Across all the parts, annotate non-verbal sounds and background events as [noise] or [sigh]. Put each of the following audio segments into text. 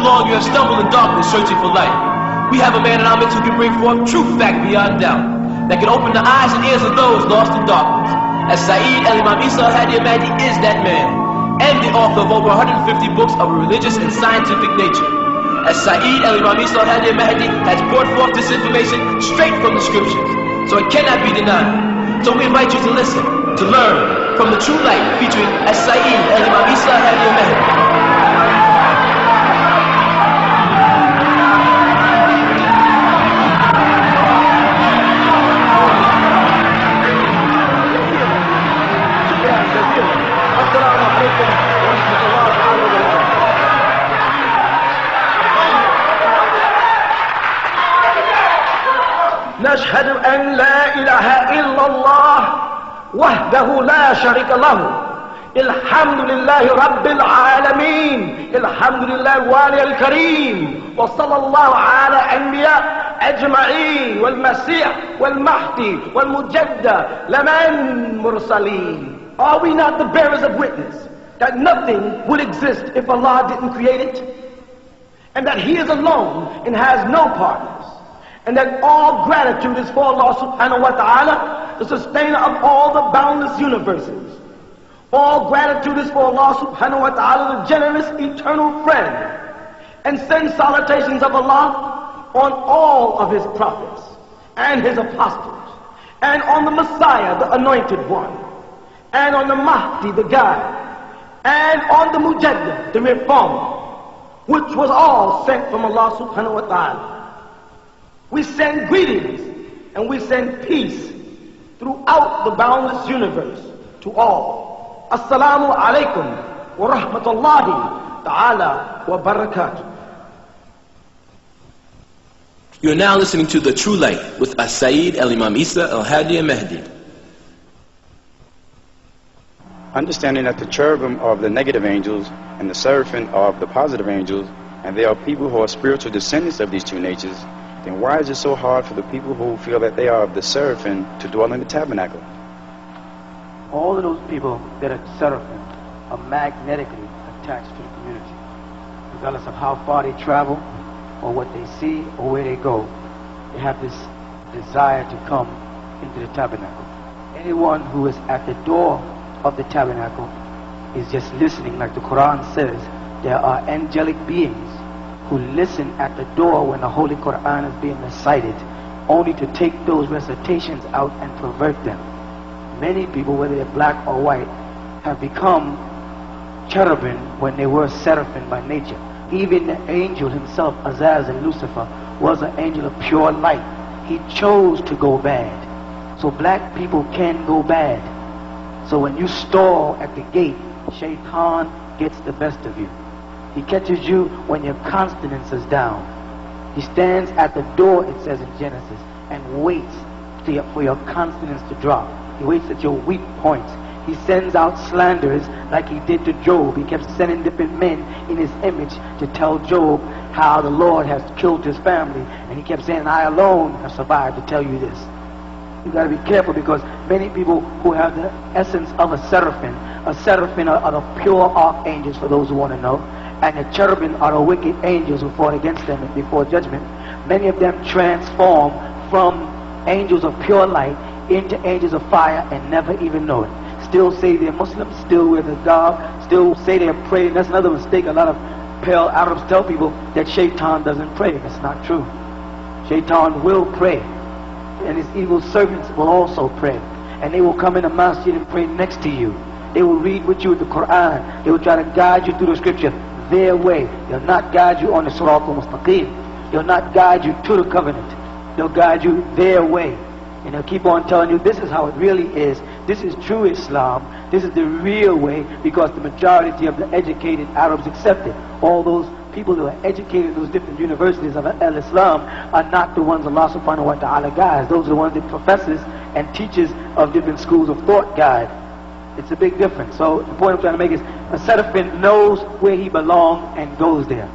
long you have stumbled in darkness searching for light. We have a man in our midst who can bring forth true fact beyond doubt, that can open the eyes and ears of those lost in darkness. As Saeed El Imam Isa Hadi Mahdi is that man, and the author of over 150 books of religious and scientific nature. As Saeed El Imam Isa Hadi Mahdi has brought forth this information straight from the scriptures, so it cannot be denied. So we invite you to listen, to learn from the true light featuring As Saeed El Imam Isa Hadi Mahdi. نشهد أن لا إله إلا الله وحده لا شريك له. الحمد لله رب العالمين. الحمد لله الوالي الكريم. وصلى الله على أنبياء أجمعين والمسيح والمهدي والمجدد. لمن مرسلين Are we not the bearers of witness that nothing would exist if Allah didn't create it? And that He is alone and has no partners? and that all gratitude is for Allah subhanahu wa ta'ala, the sustainer of all the boundless universes. All gratitude is for Allah subhanahu wa ta'ala, the generous eternal friend. And send salutations of Allah on all of his prophets and his apostles, and on the Messiah, the anointed one, and on the Mahdi, the guide, and on the Mujaddid, the reformer, which was all sent from Allah subhanahu wa ta'ala. We send greetings and we send peace throughout the boundless universe to all. Assalamu alaikum wa rahmatullahi ta'ala wa barakatuh. You are now listening to The True Light with As-Saeed El Imam Isa El Hadi Mahdi. Understanding that the cherubim are of the negative angels and the seraphim are of the positive angels, and they are people who are spiritual descendants of these two natures, then why is it so hard for the people who feel that they are of the seraphim to dwell in the tabernacle? All of those people that are seraphim are magnetically attached to the community. Regardless of how far they travel, or what they see, or where they go, they have this desire to come into the tabernacle. Anyone who is at the door of the tabernacle is just listening, like the Quran says, there are angelic beings who listen at the door when the Holy Quran is being recited, only to take those recitations out and pervert them. Many people, whether they're black or white, have become cherubim when they were seraphim by nature. Even the angel himself, Azazel Lucifer, was an angel of pure light. He chose to go bad. So black people can go bad. So when you stall at the gate, Shaitan gets the best of you. He catches you when your consonance is down. He stands at the door, it says in Genesis, and waits your, for your consonants to drop. He waits at your weak points. He sends out slanders like he did to Job. He kept sending different men in his image to tell Job how the Lord has killed his family. And he kept saying, I alone have survived to tell you this. You got to be careful because many people who have the essence of a seraphim, a seraphim are, are the pure archangels for those who want to know, and the cherubim are the wicked angels who fought against them before judgment. Many of them transform from angels of pure light into angels of fire and never even know it. Still say they're Muslims, still wear the garb, still say they're praying. That's another mistake. A lot of pale Arabs tell people that Shaitan doesn't pray. That's not true. Shaitan will pray and his evil servants will also pray. And they will come in the masjid and pray next to you. They will read with you the Quran. They will try to guide you through the scripture their way. They'll not guide you on the Surat al-Mustaqim. They'll not guide you to the covenant. They'll guide you their way. And they'll keep on telling you this is how it really is. This is true Islam. This is the real way because the majority of the educated Arabs accept it. All those people who are educated at those different universities of Al-Islam are not the ones Allah subhanahu wa ta'ala guides. Those are the ones that professors and teachers of different schools of thought guide. It's a big difference. So the point I'm trying to make is a seraphim knows where he belongs and goes there.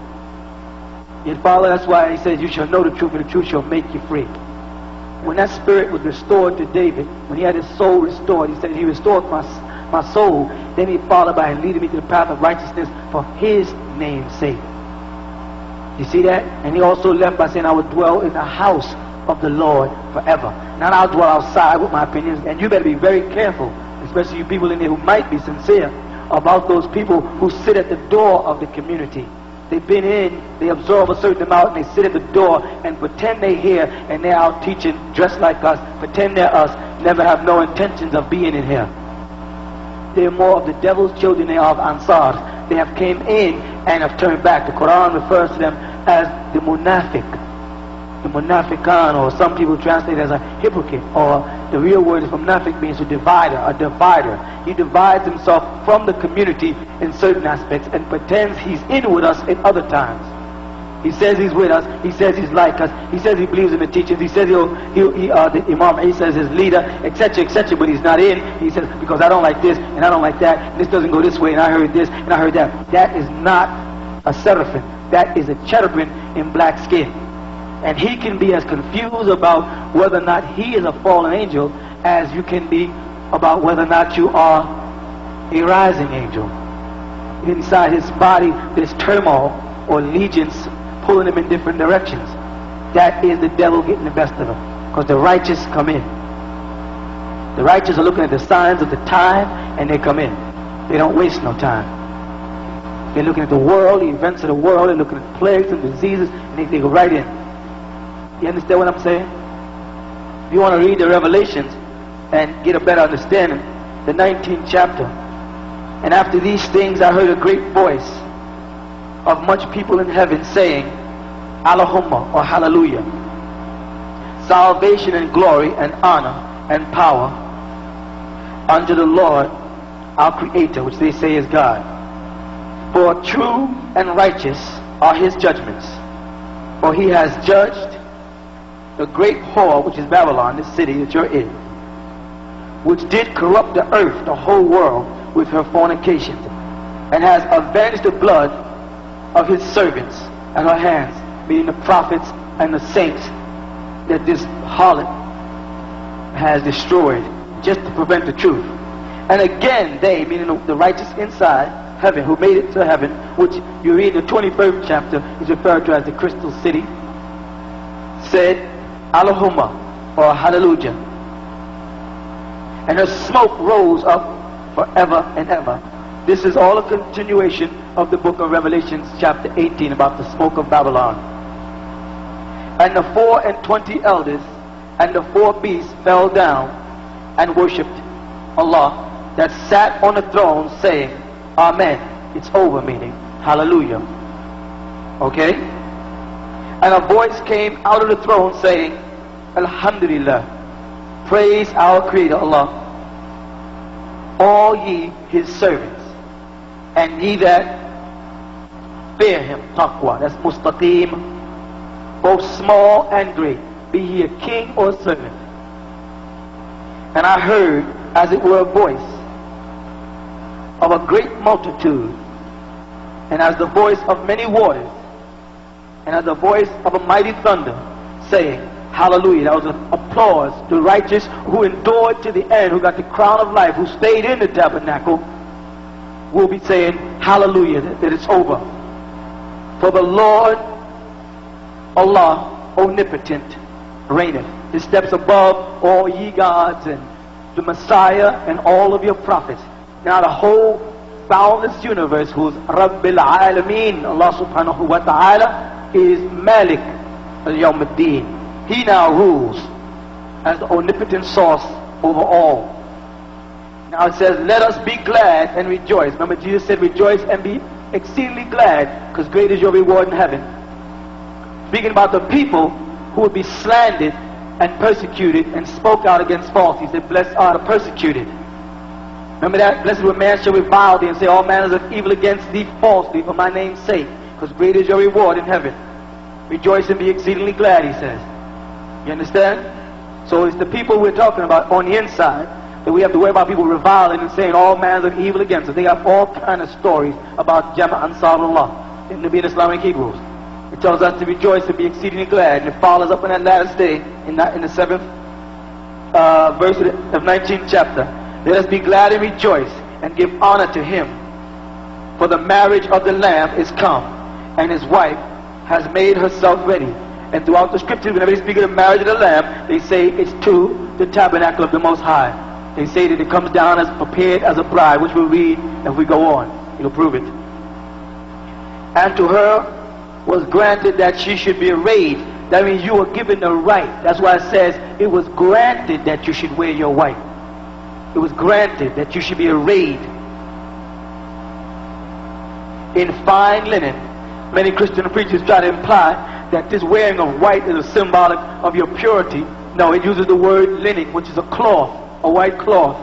Yet follow, that's why he says you shall know the truth and the truth shall make you free. When that spirit was restored to David, when he had his soul restored, he said he restored my my soul. Then he followed by and leading me to the path of righteousness for his name's sake. You see that? And he also left by saying, I will dwell in the house of the Lord forever. Not I'll dwell outside with my opinions. And you better be very careful, especially you people in there who might be sincere, about those people who sit at the door of the community. They've been in, they absorb a certain amount, and they sit at the door and pretend they hear, and they're out teaching dressed like us, pretend they're us, never have no intentions of being in here. They're more of the devil's children they are of Ansars. They have came in and have turned back. The Quran refers to them as the munafiq, the munafiqan, or some people translate as a hypocrite, or the real word is nafiq means a divider, a divider. He divides himself from the community in certain aspects and pretends he's in with us in other times. He says he's with us. He says he's like us. He says he believes in the teachings. He says he'll, he'll he, uh, the Imam He says his leader, etc., etc., but he's not in. He says, because I don't like this, and I don't like that, and this doesn't go this way, and I heard this, and I heard that. That is not a seraphim. That is a cherubim in black skin. And he can be as confused about whether or not he is a fallen angel as you can be about whether or not you are a rising angel. Inside his body, there's turmoil or legions pulling him in different directions. That is the devil getting the best of him. Because the righteous come in. The righteous are looking at the signs of the time and they come in. They don't waste no time. They're looking at the world, the events of the world, they're looking at plagues and diseases, and they, they go right in. You understand what I'm saying? If you want to read the Revelations and get a better understanding, the 19th chapter. And after these things I heard a great voice of much people in heaven saying, Allahumma or Hallelujah. Salvation and glory and honor and power unto the Lord our Creator, which they say is God. For true and righteous are his judgments. For he has judged the great whore, which is Babylon, the city that you're in, which did corrupt the earth, the whole world, with her fornications, and has avenged the blood of his servants at her hands, meaning the prophets and the saints that this harlot has destroyed just to prevent the truth. And again, they, meaning the, the righteous inside heaven, who made it to heaven, which you read in the 21st chapter, is referred to as the crystal city, said, Allahumma, or Hallelujah. And her smoke rose up forever and ever. This is all a continuation of the book of Revelations, chapter 18, about the smoke of Babylon. And the four and twenty elders and the four beasts fell down and worshipped Allah that sat on the throne, saying, Amen. It's over, meaning Hallelujah. Okay? And a voice came out of the throne saying, Alhamdulillah. Praise our Creator Allah. All ye his servants, and ye that fear him, taqwa. That's mustaqim. Both small and great. Be he a king or a servant. And I heard, as it were, a voice of a great multitude, and as the voice of many waters, and as the voice of a mighty thunder, saying, Hallelujah. That was an applause. The righteous who endured to the end, who got the crown of life, who stayed in the tabernacle, will be saying, Hallelujah, that it's over. For the Lord, Allah, omnipotent, reigneth. He steps above all ye gods and the Messiah and all of your prophets. Now the whole boundless universe who's Rabbil Alameen, Allah subhanahu wa ta'ala, is Malik al-Yawm al-Din. He now rules as the omnipotent source over all. Now it says, let us be glad and rejoice. Remember Jesus said, rejoice and be exceedingly glad, because great is your reward in heaven. Speaking about the people who would be slandered and persecuted and spoke out against false. He said, blessed are the persecuted. Remember that? Blessed will man shall revile thee and say all manners of evil against thee falsely for my name's sake, because great is your reward in heaven. Rejoice and be exceedingly glad, he says. You understand? So it's the people we're talking about on the inside that we have to worry about people reviling and saying all manners of evil against us. They have all kind of stories about Jama Ansarullah in the Nubian Islamic Hebrews. It tells us to rejoice and be exceedingly glad. And it follows up in that last day, in, that, in the seventh uh, verse of the 19th chapter. Let us be glad and rejoice and give honor to him. For the marriage of the Lamb is come, and his wife has made herself ready. And throughout the scriptures, whenever they speak of the marriage of the Lamb, they say it's to the tabernacle of the Most High. They say that it comes down as prepared as a bride, which we'll read if we go on. It'll prove it. And to her was granted that she should be arrayed. That means you were given the right. That's why it says it was granted that you should wear your white. It was granted that you should be arrayed in fine linen. Many Christian preachers try to imply that this wearing of white is a symbolic of your purity. No, it uses the word linen, which is a cloth, a white cloth.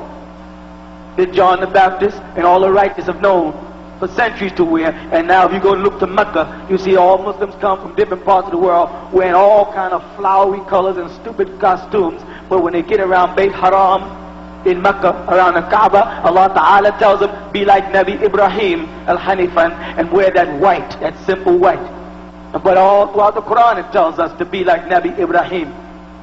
That John the Baptist and all the righteous have known for centuries to wear. And now if you go look to Mecca, you see all Muslims come from different parts of the world wearing all kind of flowery colors and stupid costumes. But when they get around Bayt Haram, in Mecca around the Kaaba, Allah Ta'ala tells them, be like Nabi Ibrahim al-Hanifan and wear that white, that simple white. But all throughout the Quran it tells us to be like Nabi Ibrahim.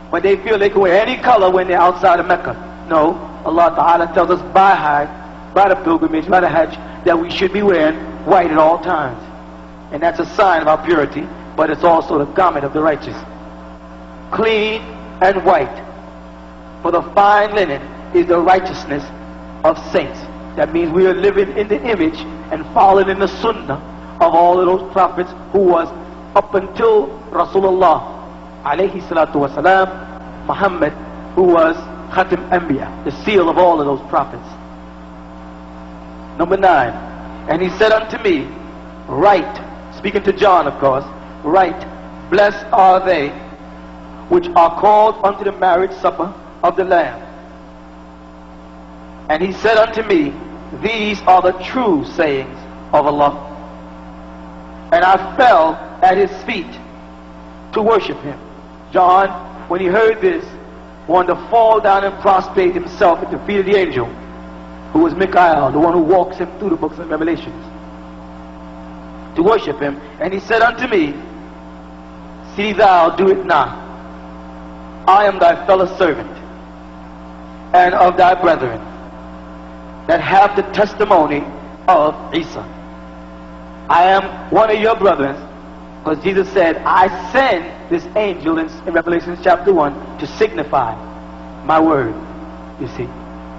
When they feel they can wear any color when they're outside of Mecca. No, Allah Ta'ala tells us by Hajj, by the pilgrimage, by the Hajj, that we should be wearing white at all times. And that's a sign of our purity, but it's also the garment of the righteous. Clean and white. For the fine linen is the righteousness of saints. That means we are living in the image and following in the sunnah of all of those prophets who was up until Rasulullah alayhi salatu wasalam, Muhammad, who was Khatim Anbiya, the seal of all of those prophets. Number nine, and he said unto me, Write, speaking to John of course, Write, blessed are they which are called unto the marriage supper of the Lamb. And he said unto me, These are the true sayings of Allah. And I fell at his feet to worship him. John, when he heard this, wanted to fall down and prostrate himself at the feet of the angel, who was Michael, the one who walks him through the books of Revelations, to worship him. And he said unto me, See thou do it not. I am thy fellow servant and of thy brethren that have the testimony of Isa. I am one of your brothers, because Jesus said, I send this angel in, in Revelation chapter 1 to signify my word, you see.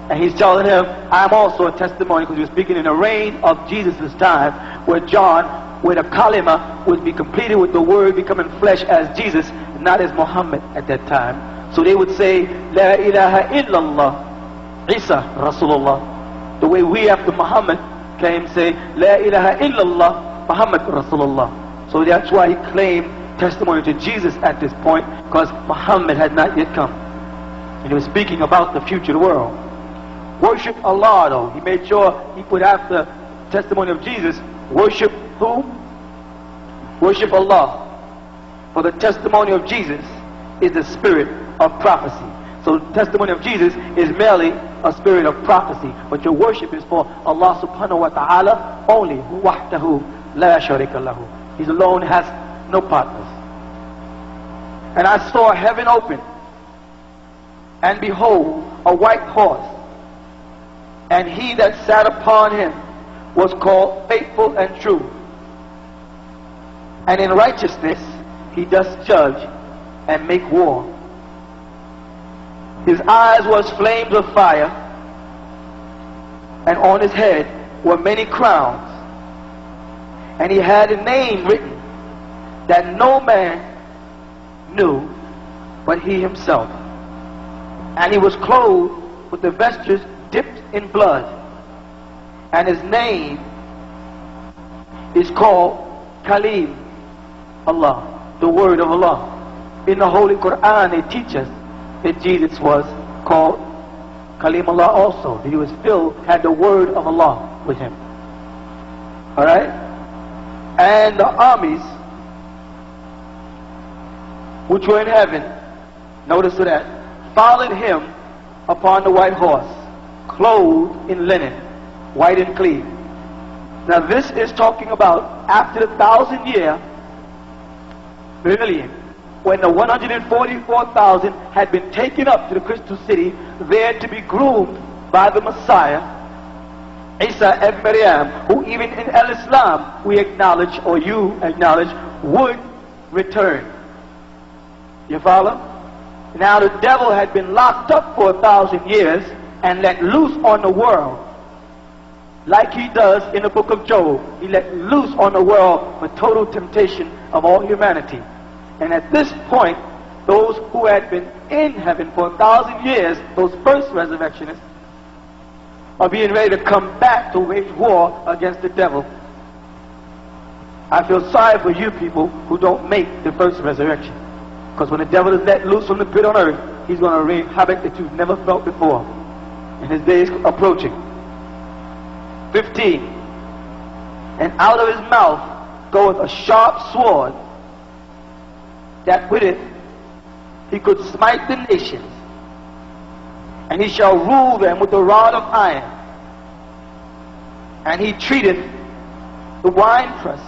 And he's telling him, I'm also a testimony, because he was speaking in the reign of Jesus' time, where John, where the kalima would be completed with the word becoming flesh as Jesus, not as Muhammad at that time. So they would say, La ilaha illallah, Isa Rasulullah. The way we after Muhammad came say, La ilaha illallah, Muhammad Rasulullah. So that's why he claimed testimony to Jesus at this point, because Muhammad had not yet come. And he was speaking about the future world. Worship Allah though. He made sure he put after testimony of Jesus, worship who? Worship Allah. For the testimony of Jesus is the spirit of prophecy. So testimony of Jesus is merely a spirit of prophecy. But your worship is for Allah subhanahu wa ta'ala only. La sharika. He alone has no partners. And I saw heaven open. And behold, a white horse. And he that sat upon him was called faithful and true. And in righteousness he does judge and make war. His eyes was flames of fire, and on his head were many crowns. And he had a name written that no man knew but he himself. And he was clothed with the vestures dipped in blood. And his name is called Kalim Allah, the word of Allah. In the Holy Quran, they teach us that Jesus was called Kalim Allah also. That he was filled, had the word of Allah with him. Alright? And the armies which were in heaven, notice that, followed him upon the white horse, clothed in linen, white and clean. Now this is talking about after the thousand year millennium when the 144,000 had been taken up to the crystal city, there to be groomed by the Messiah, Isa ibn Maryam, who even in Al-Islam we acknowledge, or you acknowledge, would return. You follow? Now the devil had been locked up for a thousand years and let loose on the world. Like he does in the book of Job. He let loose on the world with total temptation of all humanity. And at this point, those who had been in heaven for a thousand years, those first resurrectionists, are being ready to come back to wage war against the devil. I feel sorry for you people who don't make the first resurrection. Because when the devil is let loose from the pit on earth, he's going to wreak havoc that you've never felt before. And his day is approaching. 15. And out of his mouth goeth a sharp sword, that with it he could smite the nations, and he shall rule them with a rod of iron. And he treateth the winepress.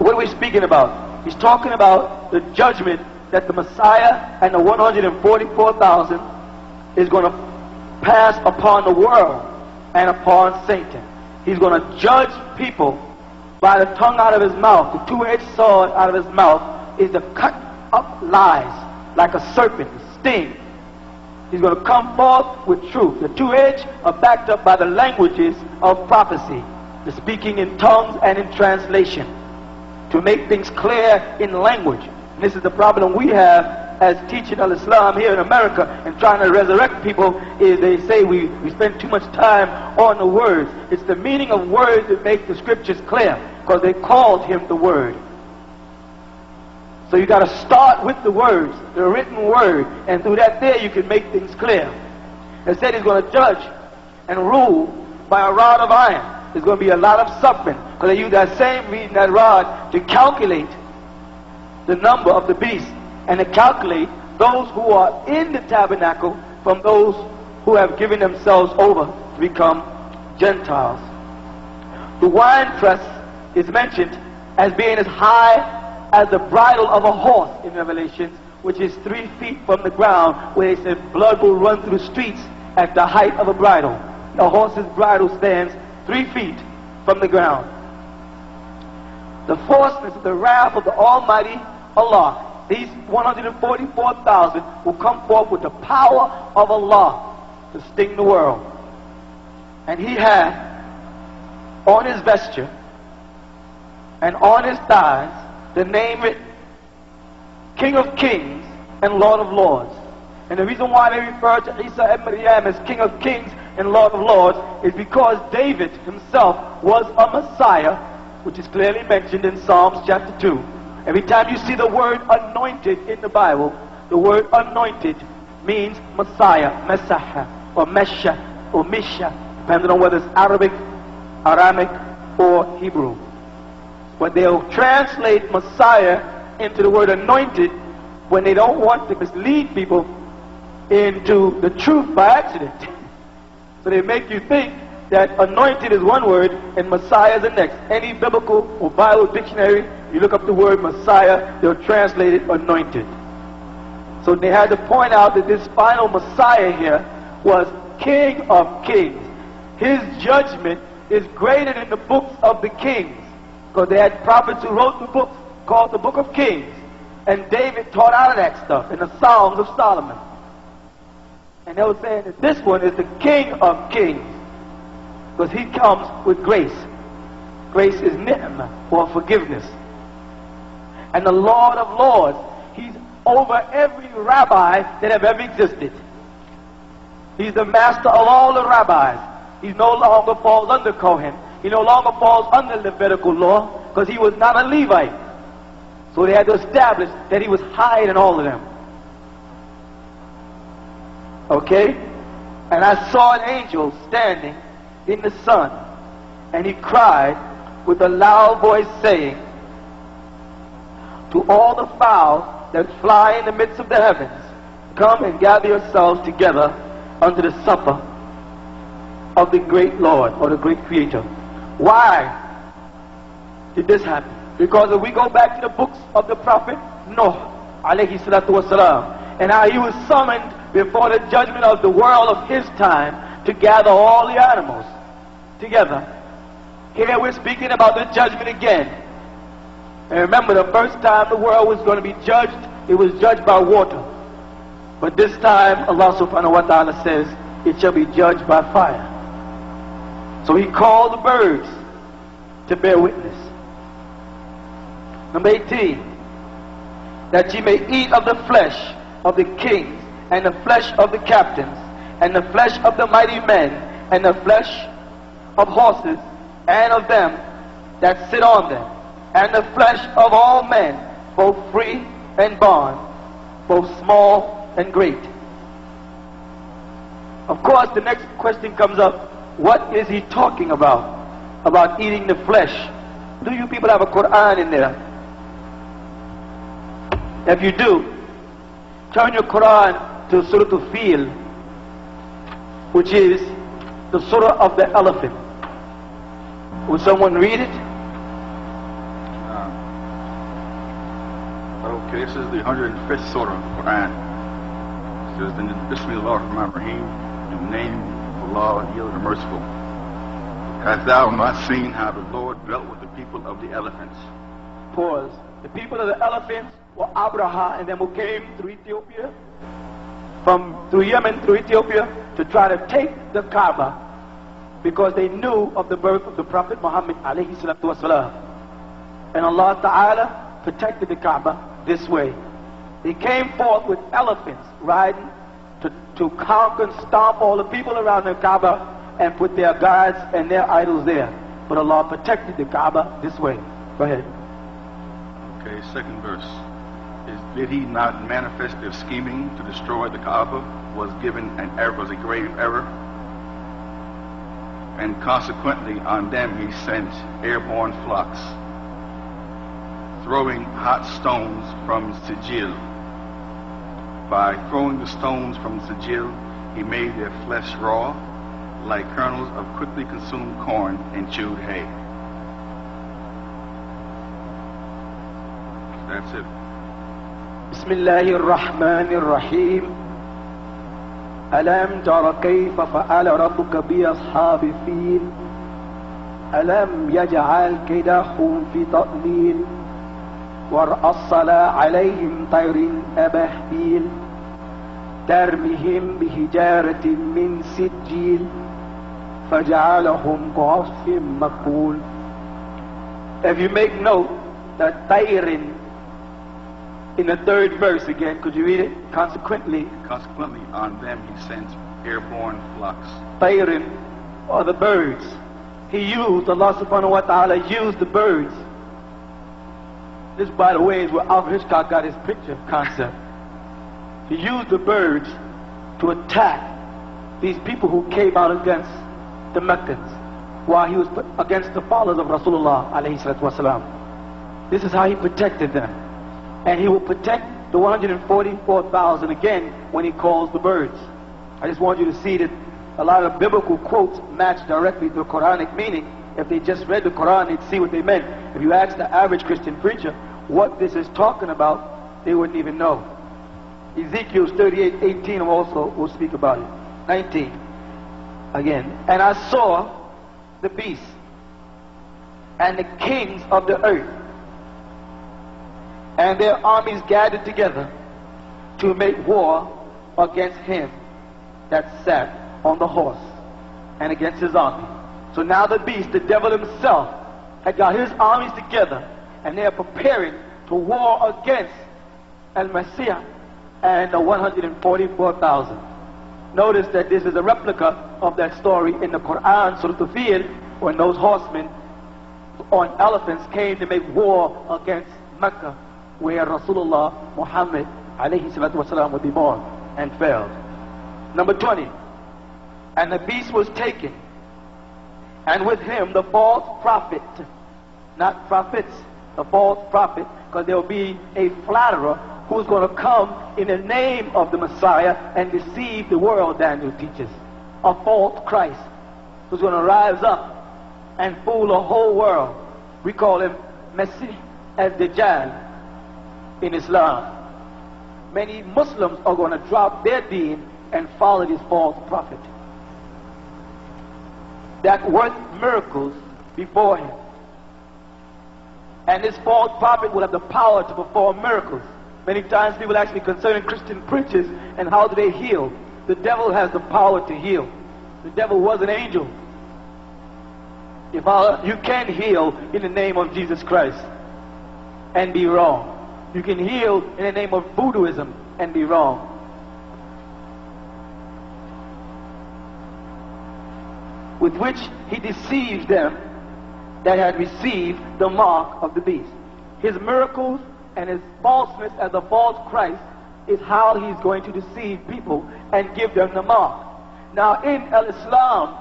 What are we speaking about? He's talking about the judgment that the Messiah and the 144,000 is going to pass upon the world and upon Satan. He's going to judge people by the tongue out of his mouth. The two-edged sword out of his mouth is to cut up lies like a serpent, sting. He's going to come forth with truth. The two-edged are backed up by the languages of prophecy, the speaking in tongues and in translation, to make things clear in language. And this is the problem we have as teaching al-Islam here in America and trying to resurrect people is they say we, we spend too much time on the words. It's the meaning of words that make the scriptures clear because they called him the word. So you got to start with the words, the written word, and through that there you can make things clear. It said he's going to judge and rule by a rod of iron. There's going to be a lot of suffering because they use that same reading that rod to calculate the number of the beast and to calculate those who are in the tabernacle from those who have given themselves over to become Gentiles. The winepress is mentioned as being as high as the bridle of a horse in Revelation, which is three feet from the ground, where they said blood will run through the streets at the height of a bridle. A horse's bridle stands three feet from the ground. The force is the wrath of the Almighty Allah these 144,000 will come forth with the power of Allah to sting the world. And he had on his vesture and on his thighs the name it King of Kings and Lord of Lords. And the reason why they refer to Isa and Maryam as King of Kings and Lord of Lords is because David himself was a Messiah, which is clearly mentioned in Psalms chapter 2. Every time you see the word anointed in the Bible, the word anointed means Messiah, Messiah, or Mesha, or Misha, depending on whether it's Arabic, Aramic, or Hebrew. But they'll translate Messiah into the word anointed when they don't want to mislead people into the truth by accident. [laughs] So they make you think that anointed is one word and Messiah is the next. Any biblical or Bible dictionary, you look up the word Messiah, they'll translate it anointed. So they had to point out that this final Messiah here was King of Kings. His judgment is greater than the books of the kings. Because they had prophets who wrote the books called the Book of Kings. And David taught out of that stuff in the Psalms of Solomon. And they were saying that this one is the King of Kings. Because he comes with grace. Grace is ni'mah, or forgiveness. And the Lord of Lords, he's over every rabbi that have ever existed. He's the master of all the rabbis. He no longer falls under Kohen. He no longer falls under Levitical law because he was not a Levite. So they had to establish that he was higher than all of them. Okay? And I saw an angel standing in the sun, and he cried with a loud voice, saying, To all the fowl that fly in the midst of the heavens, come and gather yourselves together unto the supper of the great Lord or the great Creator. Why did this happen? Because if we go back to the books of the prophet Noah, alayhi salatu wasalam, and how he was summoned before the judgment of the world of his time to gather all the animals together. Here we're speaking about the judgment again. And remember, the first time the world was going to be judged, it was judged by water. But this time, Allah subhanahu wa ta'ala says, it shall be judged by fire. So he called the birds to bear witness. Number 18, that ye may eat of the flesh of the kings, and the flesh of the captains, and the flesh of the mighty men, and the flesh of horses, and of them that sit on them, and the flesh of all men, both free and bond, both small and great. Of course, the next question comes up what is he talking about? About eating the flesh. Do you people have a Quran in there? If you do, turn your Quran to Surah Al-Fil, which is the Surah of the elephant. Will someone read it? Uh, okay, this is the 105th Surah of the Quran. It says, in Bismillah ar-Rahman ar-Rahim, in the name Allah, the Healer, the Merciful. Hast thou not seen how the Lord dealt with the people of the elephants? Pause. The people of the elephants were Abraha and them who came through Ethiopia, from through Yemen through Ethiopia to try to take the Kaaba because they knew of the birth of the Prophet Muhammad alayhi salatu. And Allah Ta'ala protected the Kaaba this way. They came forth with elephants riding to, to conquer and stomp all the people around the Kaaba and put their gods and their idols there. But Allah protected the Kaaba this way. Go ahead. Okay, second verse. Is, did he not manifest their scheming to destroy the Kaaba was given an error, was a grave error? And consequently on them he sent airborne flocks, throwing hot stones from Sijil. By throwing the stones from Sijil, he made their flesh raw, like kernels of quickly consumed corn and chewed hay. That's it. بسم الله الرحمن الرحيم ألم تر كيف فعل ربك بأصحاب الفيل ألم يجعل كيدهم في تضليل وأرسل عليهم طير أباحيل ترمهم بحجارة من سجيل فجعلهم كعصف مكفول If you make note that طير in the third verse again, could you read it? Consequently, Consequently, on them he sent airborne flocks. طير or the birds. He used, Allah subhanahu wa ta'ala used the birds. This, by the way, is where Alfred Hitchcock got his picture concept. He used the birds to attack these people who came out against the Meccans while he was put against the followers of Rasulullah. This is how he protected them. And he will protect the 144,000 again when he calls the birds. I just want you to see that a lot of biblical quotes match directly to the Quranic meaning. If they just read the Quran, they'd see what they meant. If you ask the average Christian preacher what this is talking about, they wouldn't even know. Ezekiel 38, 18 also will speak about it. 19. Again. And I saw the beast and the kings of the earth and their armies gathered together to make war against him that sat on the horse and against his army. So now the beast, the devil himself, had got his armies together and they are preparing to war against El Messiah and the 144,000. Notice that this is a replica of that story in the Quran, Surah Al-Fil, when those horsemen on elephants came to make war against Mecca, where Rasulullah Muhammad wasalam would be born and failed. Number 20. And the beast was taken, and with him the false prophet, not prophets, the false prophet, because there will be a flatterer who's going to come in the name of the Messiah and deceive the world, Daniel teaches. A false Christ who's going to rise up and fool the whole world. We call him Masih as Dajjal in Islam. many Muslims are going to drop their deen and follow this false prophet that worked miracles before him. And this false prophet will have the power to perform miracles. Many times people ask me concerning Christian preachers and how do they heal. The devil has the power to heal. The devil was an angel. If I, you can heal in the name of Jesus Christ and be wrong. You can heal in the name of voodooism and be wrong. With which he deceived them that had received the mark of the beast. His miracles and his falseness as a false Christ is how he's going to deceive people and give them the mark. Now in Al-Islam,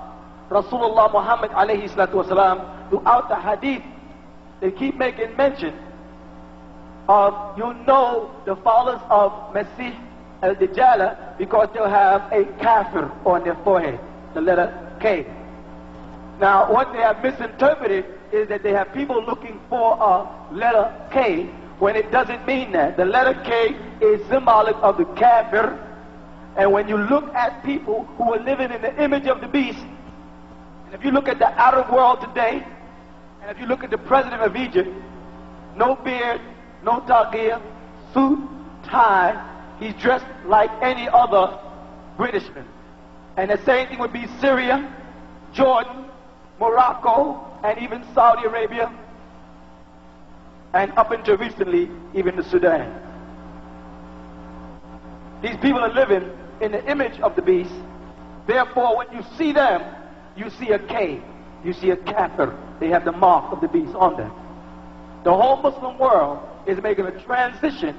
Rasulullah Muhammad alayhi salatu wasalam, throughout the hadith, they keep making mention of, you know, the followers of Masih al-Dajjal because they'll have a kafir on their forehead, the letter K. Now, what they have misinterpreted is that they have people looking for a letter K when it doesn't mean that. The letter K is symbolic of the kafir. And when you look at people who are living in the image of the beast, and if you look at the Arab world today, and if you look at the president of Egypt, no beard, no taqiyya, suit, tie, he's dressed like any other Britishman. And the same thing would be Syria, Jordan, Morocco, and even Saudi Arabia, and up until recently, even the Sudan. These people are living in the image of the beast. Therefore, when you see them, you see a K, you see a kafir. They have the mark of the beast on them. The whole Muslim world is making a transition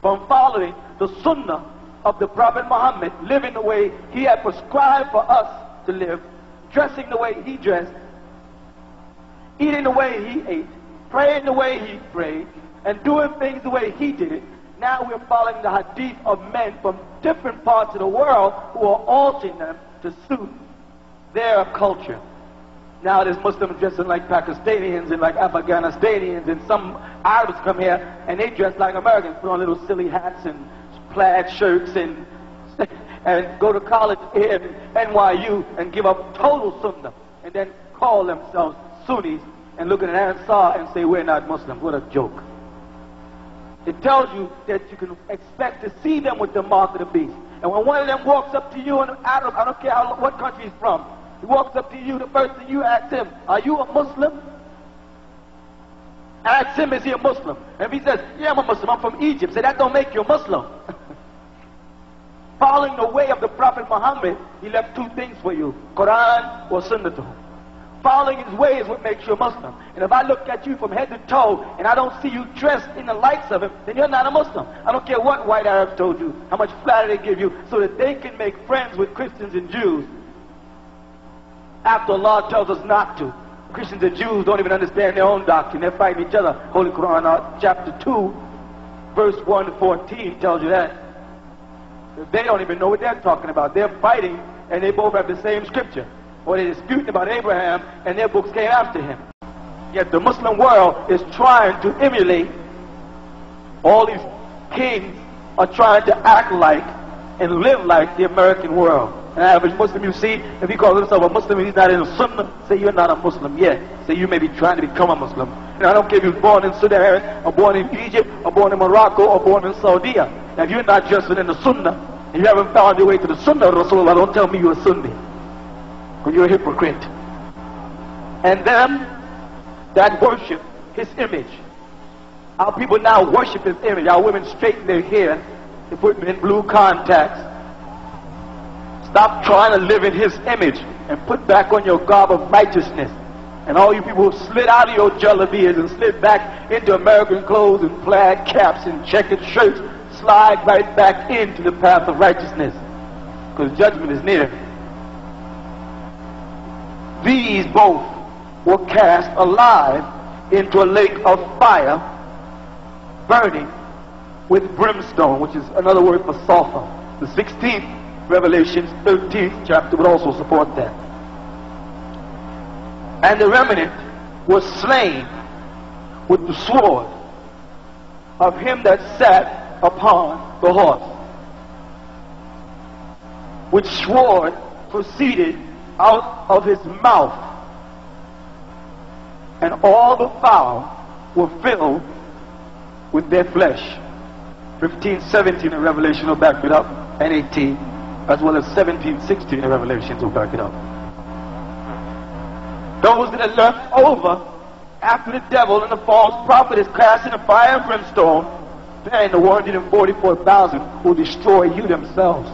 from following the sunnah of the Prophet Muhammad, living the way he had prescribed for us to live, dressing the way he dressed, eating the way he ate, praying the way he prayed, and doing things the way he did it. Now we're following the hadith of men from different parts of the world who are altering them to suit their culture. Now there's Muslims dressing like Pakistanians and like Afghanistanians, and some Arabs come here and they dress like Americans, put on little silly hats and plaid shirts and [laughs] and go to college in NYU and give up total sunnah and then call themselves Sunnis and look at an Ansar and say we're not Muslims. What a joke. It tells you that you can expect to see them with the mark of the beast. And when one of them walks up to you, and Arab, I don't care how, what country he's from, he walks up to you, the first thing you ask him, are you a Muslim? Ask him, is he a Muslim? And if he says, yeah, I'm a Muslim, I'm from Egypt, say, that don't make you a Muslim. [laughs] Following the way of the Prophet Muhammad, he left two things for you, Quran or Sunnah Following his ways what makes you a Muslim. And if I look at you from head to toe and I don't see you dressed in the likes of him, then you're not a Muslim. I don't care what white Arabs told you, how much flattery they give you, so that they can make friends with Christians and Jews. After Allah tells us not to. Christians and Jews don't even understand their own doctrine. They're fighting each other. Holy Quran, uh, chapter 2, verse 1 to 14 tells you that. They don't even know what they're talking about. They're fighting, and they both have the same scripture or they're disputing about Abraham, and their books came after him. Yet the Muslim world is trying to emulate all these kings are trying to act like and live like the American world. An average Muslim you see, if he calls himself a Muslim he's not in a Sunnah, say you're not a Muslim yet. Say you may be trying to become a Muslim. And I don't care if you're born in Sudan, or born in Egypt, or born in Morocco, or born in Saudi. Now if you're not just in the Sunnah, and you haven't found your way to the Sunnah of Rasulullah, don't tell me you're a Sunni. You're a hypocrite. And them that worship his image. Our people now worship his image. Our women straighten their hair. They put them in blue contacts. Stop trying to live in his image and put back on your garb of righteousness. And all you people who slid out of your jalabias and slid back into American clothes and plaid caps and checkered shirts, slide right back into the path of righteousness. Because judgment is near. These both were cast alive into a lake of fire, burning with brimstone, which is another word for sulfur. The 16th Revelation 13th chapter would also support that. And the remnant was slain with the sword of him that sat upon the horse, which sword proceeded out of his mouth, and all the fowl were filled with their flesh. 15, 17 in Revelation will back it up, and 18, as well as 17, 16 in Revelations will back it up. Those that are left over after the devil and the false prophet is cast in the fire and brimstone, and the 144,000 will destroy you themselves.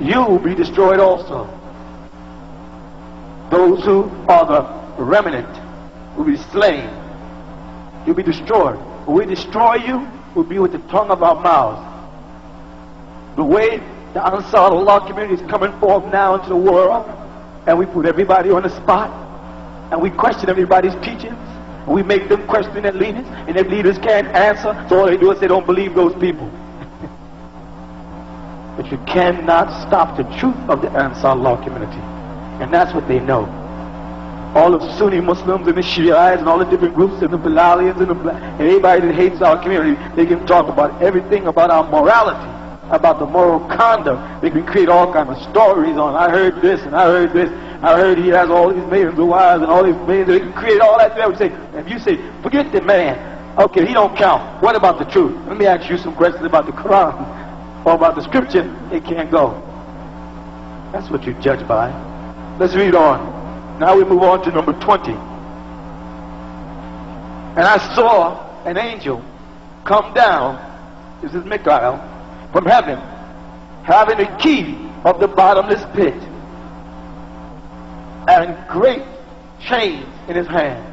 You will be destroyed also. Those who are the remnant will be slain. You'll be destroyed. When we destroy you, We'll be with the tongue of our mouths. The way the Ansar Allah community is coming forth now into the world, and we put everybody on the spot, and we question everybody's teachings, and we make them question their leaders, and their leaders can't answer, so all they do is they don't believe those people. But you cannot stop the truth of the Ansar Allah community. And that's what they know. All of Sunni Muslims and the Shiites and all the different groups and the Bilalians and, the, and anybody that hates our community, they can talk about everything about our morality about the moral conduct. They can create all kinds of stories on, I heard this and I heard this. I heard he has all these millions of wives and all these millions. They can create all that. They would say, if you say, forget the man. Okay, he don't count. What about the truth? Let me ask you some questions about the Quran or by the scripture. It can't go. That's what you judge by. Let's read on. Now we move on to number 20. And I saw an angel come down. This is Michael from heaven, having a key of the bottomless pit and great chains in his hand.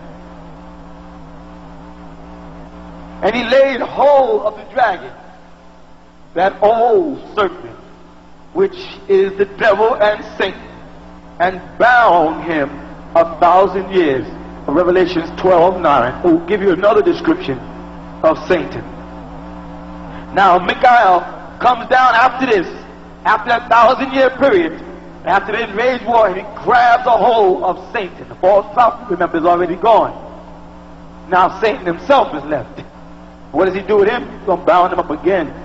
And he laid hold of the dragon, that old serpent, which is the devil and Satan, and bound him a thousand years. Revelations 12 9 will give you another description of Satan. Now, Michael comes down after this, after that thousand year period, after the enraged war, he grabs a hold of Satan. The false prophet, remember, is already gone. Now Satan himself is left. What does he do with him? He's going to bound him up again.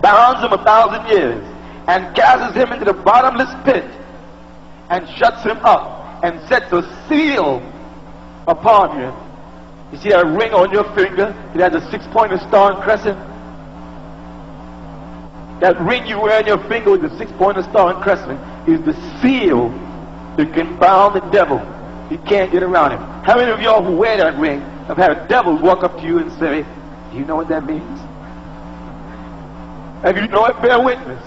Bounds him a thousand years, and casts him into the bottomless pit, and shuts him up, and sets a seal upon him you see that ring on your finger? It has a six-pointed star and crescent. That ring you wear on your finger with the six-pointed star and crescent is the seal that can bound the devil. You can't get around him. How many of y'all who wear that ring have had devils walk up to you and say, do you know what that means? If you know it, bear witness.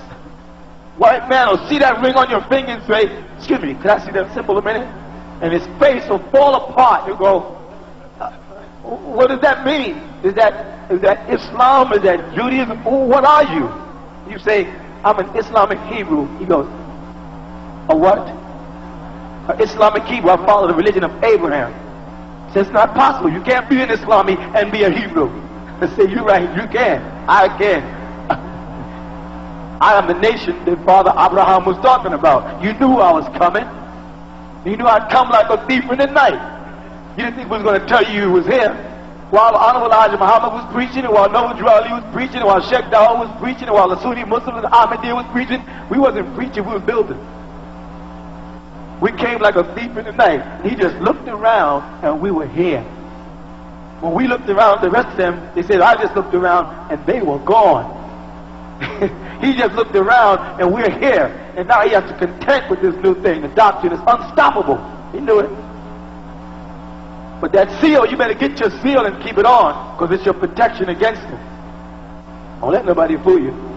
White man will see that ring on your finger and say, excuse me, can I see that symbol a minute? And his face will fall apart. He'll go, uh, what does that mean? Is that is that Islam? Is that Judaism? what are you? You say, I'm an Islamic Hebrew. He goes, a what? An Islamic Hebrew. I follow the religion of Abraham. He says, it's not possible. You can't be an Islamic and be a Hebrew. [laughs] I say, you're right. You can. I can. I am the nation that Father Abraham was talking about. You knew I was coming. You knew I'd come like a thief in the night. You didn't think we was going to tell you he was here. While Honorable Elijah Muhammad was preaching, and while Noble Drew was preaching, and while Sheikh Dawah was preaching, and while the Sunni Muslims and Ahmadiyya was preaching, we wasn't preaching, we was building. We came like a thief in the night. He just looked around, and we were here. When we looked around, the rest of them, they said, I just looked around, and they were gone. [laughs] he just looked around, and we're here. And now he has to contend with this new thing. The doctrine is unstoppable. He knew it. But that seal, you better get your seal and keep it on because it's your protection against them. Don't let nobody fool you.